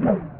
ہے